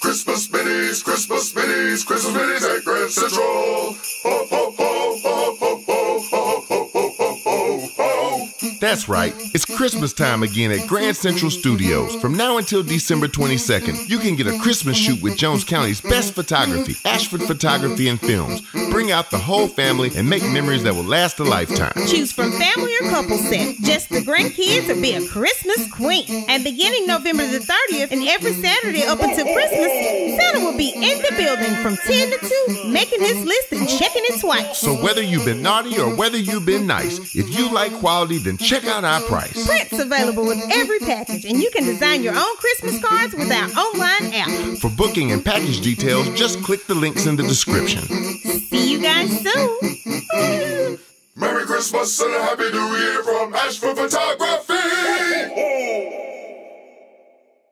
Christmas minis, Christmas minis, Christmas minis at Grand Central. Ho, That's right, it's Christmas time again at Grand Central Studios. From now until December 22nd, you can get a Christmas shoot with Jones County's best photography, Ashford Photography and Films. Bring out the whole family and make memories that will last a lifetime. Choose from family or couple set. Just the grandkids or be a Christmas queen. And beginning November the 30th and every Saturday up until Christmas, will be in the building from 10 to 2, making his list and checking it twice. So whether you've been naughty or whether you've been nice, if you like quality, then check out our price. Prints available with every package, and you can design your own Christmas cards with our online app. For booking and package details, just click the links in the description. See you guys soon. Merry Christmas and a Happy New Year from Ashford Photography.